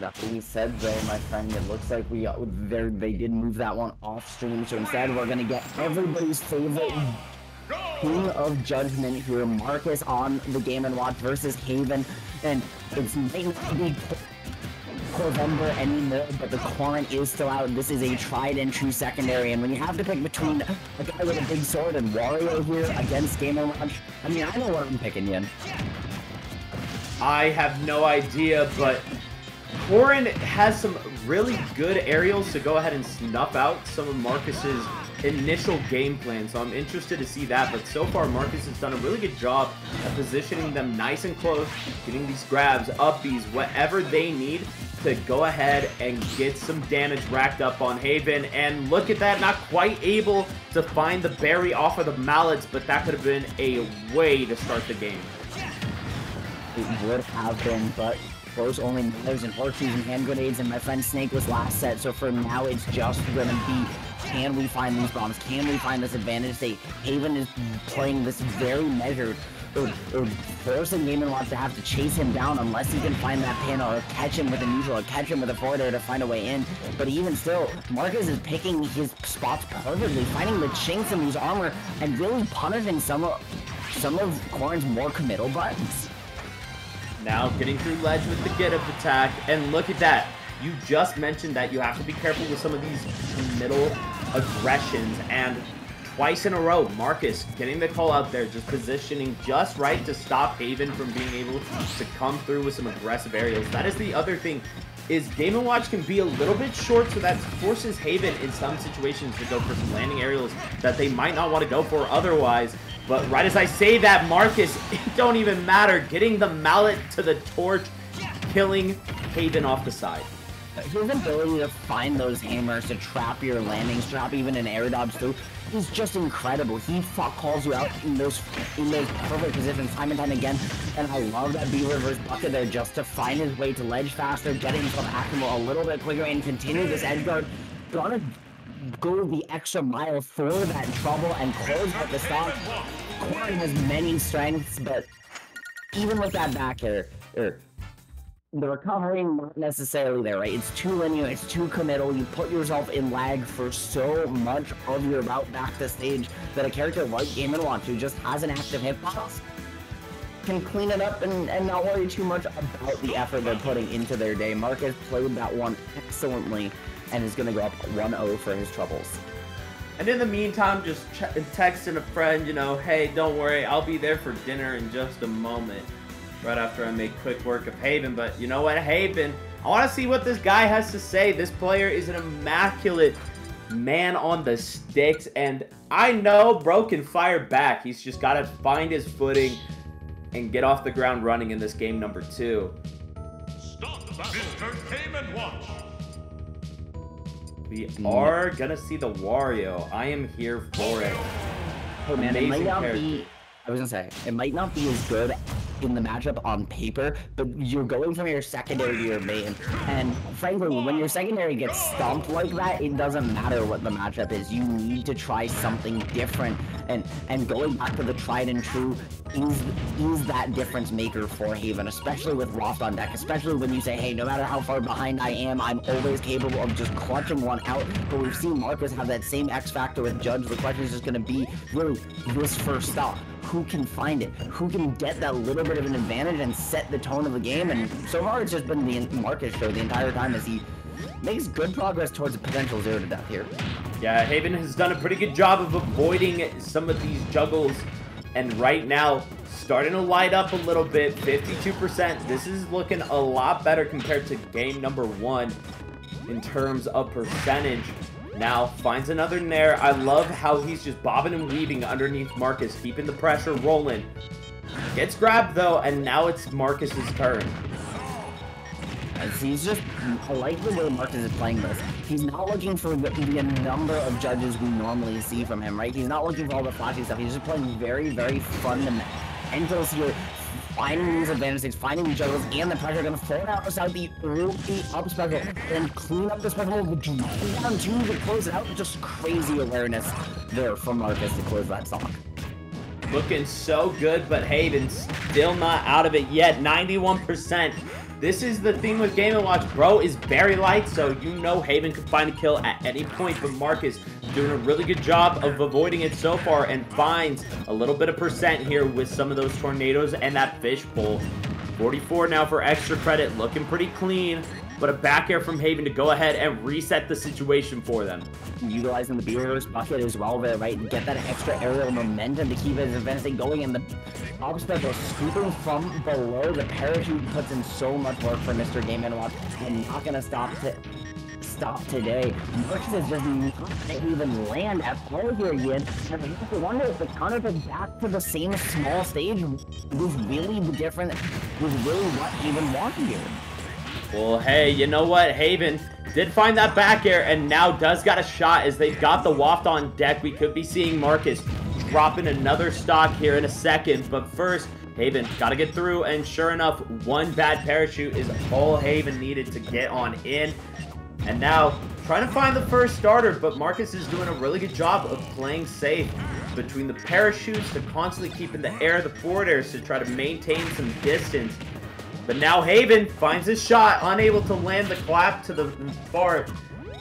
That being said, though, my friend, it looks like we there they did move that one off stream. So instead, we're gonna get everybody's favorite King of Judgment here, Marcus on the Game and Watch versus Haven, and it's mainly Corvember anymore, but the Corrin is still out. This is a tried and true secondary, and when you have to pick between a guy with a big sword and Wario here against Game and Watch, I mean, I know what I'm picking, Yin. I have no idea, but Corrin has some really good aerials to go ahead and snuff out some of Marcus's initial game plan, so I'm interested to see that. But so far, Marcus has done a really good job of positioning them nice and close, getting these grabs, upbees, whatever they need to go ahead and get some damage racked up on Haven. And look at that, not quite able to find the berry off of the mallets, but that could have been a way to start the game. It would have been, but those only knives and horseshoes and hand grenades, and my friend Snake was last set, so for now it's just gonna be can we find these bombs? Can we find this advantage state? Haven is playing this very measured, or, or forcing Game & Watch to have to chase him down unless he can find that pin or catch him with a neutral or catch him with a forward to find a way in. But even still, Marcus is picking his spots perfectly, finding the chinks in his armor and really punishing some of some of Corrin's more committal buttons. Now getting through ledge with the get up attack, and look at that. You just mentioned that you have to be careful with some of these middle aggressions, and twice in a row, Marcus getting the call out there, just positioning just right to stop Haven from being able to come through with some aggressive aerials. That is the other thing, is Game & Watch can be a little bit short, so that forces Haven in some situations to go for some landing aerials that they might not want to go for otherwise. But right as I say that, Marcus, it don't even matter, getting the mallet to the torch, killing Haven off the side. His ability to find those hammers, to trap your landings, trap even an air dodge through, is just incredible. He calls you out in those in those perfect positions time and time again. And I love that B reverse bucket there just to find his way to ledge faster, get himself actionable a little bit quicker, and continue this edge guard. Go the extra mile for that trouble and close out the stock. Corrin has many strengths, but even with that back air, er, the recovery not necessarily there, right? It's too linear, it's too committal. You put yourself in lag for so much of your route back to stage that a character like Game & Watch who just has an active hitbox can clean it up and, and not worry too much about the effort they're putting into their day. Marcus played that one excellently and is going to go up 1-0 for his troubles. And in the meantime, just texting a friend, you know, hey, don't worry, I'll be there for dinner in just a moment right after I make quick work of Haven. But you know what, Haven, I want to see what this guy has to say. This player is an immaculate man on the sticks, and I know Bro can fire back. He's just got to find his footing and get off the ground running in this game number two. Stop Mr. Game and Watch. We mm. are gonna see the Wario. I am here for it. Oh man, Amazing it might not character. be. I was gonna say it might not be as good in the matchup on paper, but you're going from your secondary to your main. And frankly, when your secondary gets stomped like that, it doesn't matter what the matchup is. You need to try something different. And and going back to the tried and true is is that difference maker for Haven, especially with waft on deck, especially when you say, hey, no matter how far behind I am, I'm always capable of just clutching one out. But we've seen Marcus have that same X factor with Judge. The question is just going to be really this first stop who can find it, who can get that little bit of an advantage and set the tone of the game. And so far, it's just been the Marcus show the entire time as he makes good progress towards a potential zero to death here. Yeah, Haven has done a pretty good job of avoiding some of these juggles. And right now, starting to light up a little bit, 52%. This is looking a lot better compared to game number one in terms of percentage. Now finds another Nair. I love how he's just bobbing and weaving underneath Marcus, keeping the pressure rolling. Gets grabbed though, and now it's Marcus's turn. He's just, I like the way Marcus is playing this. He's not looking for the, the, number of judges we normally see from him, right? He's not looking for all the flashy stuff. He's just playing very, very fundamental. fundamentals here, finding these advantages, finding these juggles, and the pressure gonna fall out without the early up special, and clean up the special, down two to close it out. Just crazy awareness there from Marcus to close that stock. Looking so good, but Haven still not out of it yet. 91%. This is the thing with Game & Watch. Bro is very light, so you know Haven could find a kill at any point, but Marcus doing a really good job of avoiding it so far and finds a little bit of percent here with some of those tornadoes and that fishbowl. 44 now for extra credit, looking pretty clean but a back air from Haven to go ahead and reset the situation for them. Utilizing the B reverse bucket as well, but right, and get that extra aerial momentum to keep his advancing going, and the top special scooping from below. The parachute puts in so much work for Mr. Game and Watch, and not gonna stop to stop today. Is just not even land at all here yet. And I have to wonder if the counter back to the same small stage was really different, was really what Haven wanted here. Well, hey, you know what? Haven did find that back air and now does got a shot as they've got the waft on deck. We could be seeing Marcus dropping another stock here in a second. But first, Haven got to get through. And sure enough, one bad parachute is all Haven needed to get on in. And now, trying to find the first starter, but Marcus is doing a really good job of playing safe between the parachutes to constantly keep in the air, the forward airs to try to maintain some distance. But now Haven finds his shot, unable to land the clap to the far,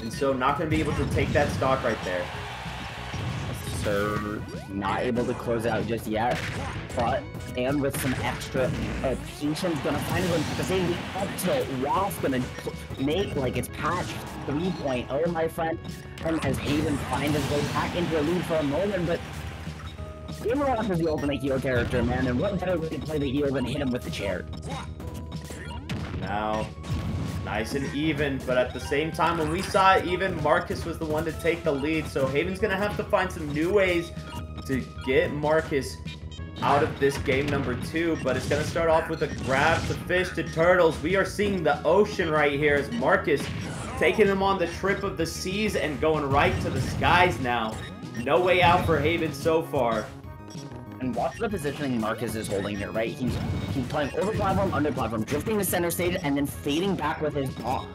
and so not going to be able to take that stock right there. So, not able to close out just yet, but, and with some extra uh, patience, gonna find him because they up to Wasp, gonna make like it's patch 3.0, my friend, and as Haven finds his way back into the lead for a moment, but Gameloft is the ultimate hero character, man, and what better way to play the hero than hit him with the chair? Now, nice and even, but at the same time, when we saw it even, Marcus was the one to take the lead, so Haven's going to have to find some new ways to get Marcus out of this game number two, but it's going to start off with a grab to fish to turtles. We are seeing the ocean right here as Marcus taking him on the trip of the seas and going right to the skies now. No way out for Haven so far. And watch the positioning Marcus is holding here, right? He's he's playing over platform, under platform, drifting to center stage, and then fading back with his bomb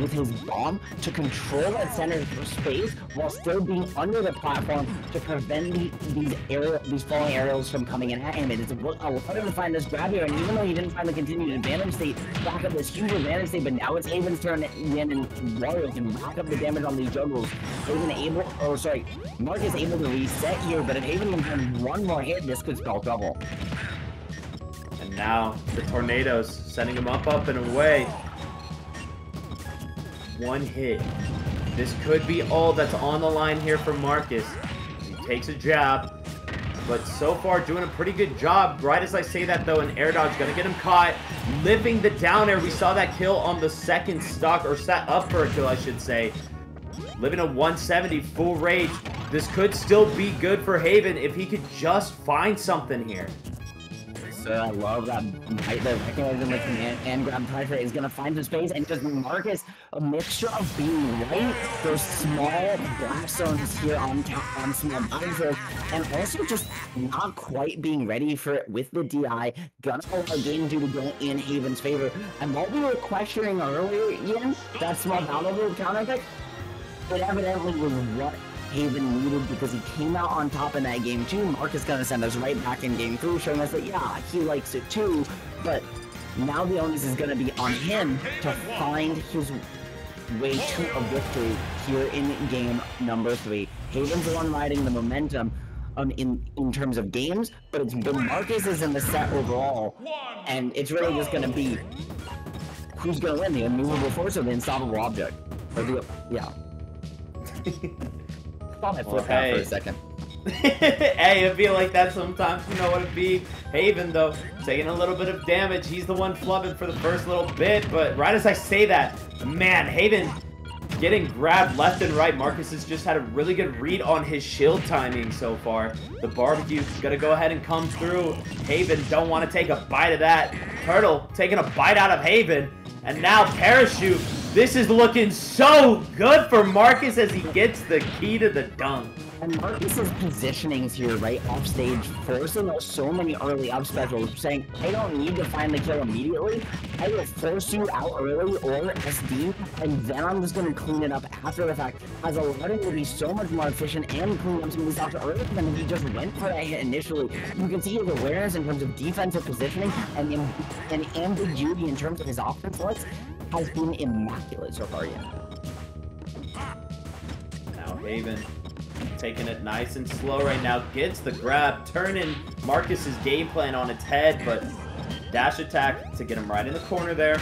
with his bomb to control that center space while still being under the platform to prevent the, these aerial, these falling aerials from coming in at him. It is allowed him to find this grab here, and even though he didn't find the continued advantage state, back up this huge advantage state, but now it's Haven's turn again, and Wario can rack up the damage on these juggles. Haven able, oh sorry, Mark is able to reset here, but if Haven can one more hit, this could spell trouble. And now the tornadoes sending him up, up, and away one hit. This could be all that's on the line here for Marcus. He takes a jab, but so far doing a pretty good job. Right as I say that though, an air dodge gonna get him caught. Living the down air. We saw that kill on the second stock, or set up for a kill, I should say. Living a 170 full rage. This could still be good for Haven if he could just find something here. I love that Knight that recognizing the command and grab pressure is gonna find the space and just Marcus a mixture of being right, those small black stones here on on small battlefield, and also just not quite being ready for it with the DI, gonna allow game to go in Haven's favor. And what we were questioning earlier, Ian, that small battlefield counter pick, it evidently was what Haven needed because he came out on top in that game too. Mark is going to send us right back in game three, showing us that, yeah, he likes it too, but now the onus is going to be on him to find his way to a victory here in game number three. Haven's the one riding the momentum um, in, in terms of games, but it's been Marcus is in the set overall, and it's really just going to be who's going to win, the immovable force or the unstoppable object. Or the, yeah. thought I flipped well, hey. out for a second. hey, I feel like that sometimes. You know what it'd be. Haven, though, taking a little bit of damage. He's the one flubbing for the first little bit, but right as I say that, man, Haven getting grabbed left and right. Marcus has just had a really good read on his shield timing so far. The barbecue gonna go ahead and come through. Haven don't want to take a bite of that. Turtle taking a bite out of Haven. And now Parachute this is looking so good for Marcus as he gets the key to the dunk. And Marcus's positionings here, right off stage, forcing so many early up specials, saying, I don't need to find the kill immediately. I will force you out early or SD, and then I'm just going to clean it up after the fact. Has allowed him to be so much more efficient and clean up some of these stocks earlier than if he just went for that hit initially. You can see his awareness in terms of defensive positioning and, and ambiguity in terms of his offense looks has been immaculate so far yet. Now Haven taking it nice and slow right now. Gets the grab, turning Marcus's game plan on its head, but dash attack to get him right in the corner there.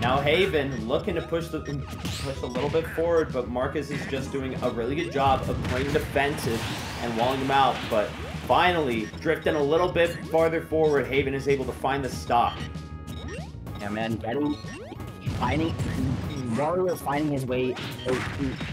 Now Haven looking to push the push a little bit forward, but Marcus is just doing a really good job of playing defensive and walling him out. But finally, drifting a little bit farther forward, Haven is able to find the stop. Yeah, man, getting finding Wario finding his way uh, uh,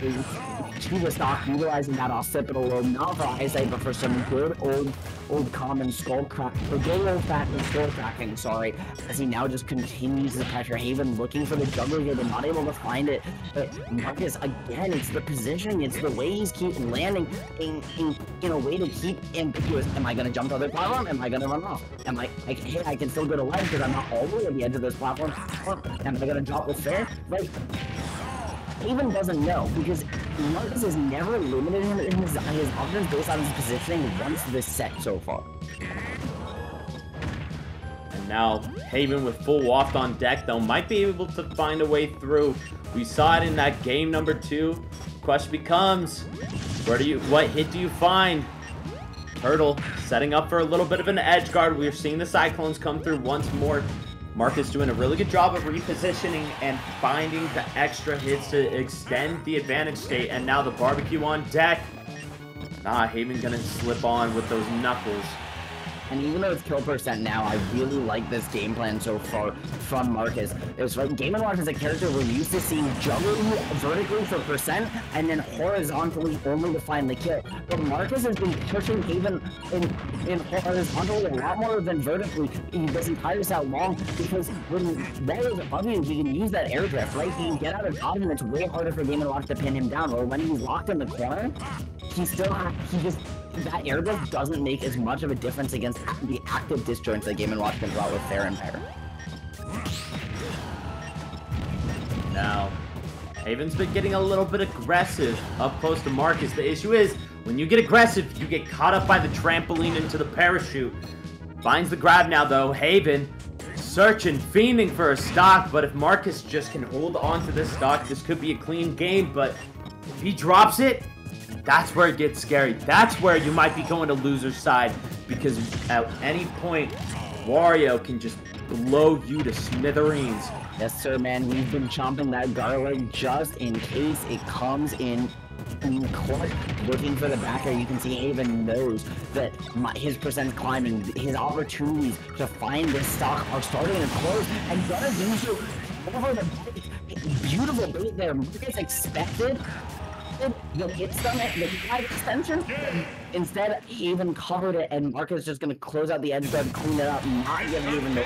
uh, to the stock, utilizing that occipital lobe, not for eyesight, but for some good old old common skull crack, or good old fashioned skull cracking, sorry, as he now just continues the pressure. Haven looking for the juggler here, but not able to find it. But Marcus, again, it's the positioning, it's the way he's keep landing in, in, in a way to keep ambiguous. Am I to jump to the platform? Am I to run off? Am I, like, hey, I can still go to left because I'm not all the way at the edge of this platform. Or am I to drop this fair? Like, Haven doesn't know because Marcus has never limited him in his, his offense based on his positioning once this set so far. And now Haven with full waft on deck though might be able to find a way through. We saw it in that game number two. Question becomes, where do you what hit do you find? Turtle setting up for a little bit of an edge guard. We're seeing the Cyclones come through once more. Marcus doing a really good job of repositioning and finding the extra hits to extend the advantage state. And now the barbecue on deck. Ah, Haven gonna slip on with those knuckles. And even though it's kill percent now, I really like this game plan so far from Marcus. It's like Game & Watch is a character we're used to seeing juggling vertically for percent and then horizontally only to find the kill. But Marcus has been pushing even in, in horizontally a lot more than vertically in this entire set long because when that is above you, you can use that air drift, right? You can get out of dodge and it's way harder for Game & Watch to pin him down. Or when he's locked in the corner, he still has, he just that airbrush doesn't make as much of a difference against the active disjoints that Game & Watch can draw with Fair and Bair. Now, Haven's been getting a little bit aggressive up close to Marcus. The issue is, when you get aggressive, you get caught up by the trampoline into the parachute. Finds the grab now, though. Haven searching, fiending for a stock, but if Marcus just can hold on to this stock, this could be a clean game, but if he drops it, that's where it gets scary. That's where you might be going to loser's side because at any point, Wario can just blow you to smithereens. Yes, sir, man. We've been chomping that garlic just in case it comes in court looking for the backer. You can see Haven knows that my, his percent climbing, his opportunities to find this stock are starting to close, and gonna do so over the beautiful bait there. Marcus expected summit, the life extension. Instead, he even covered it, and Marcus is just gonna close out the edge guard, clean it up, not even the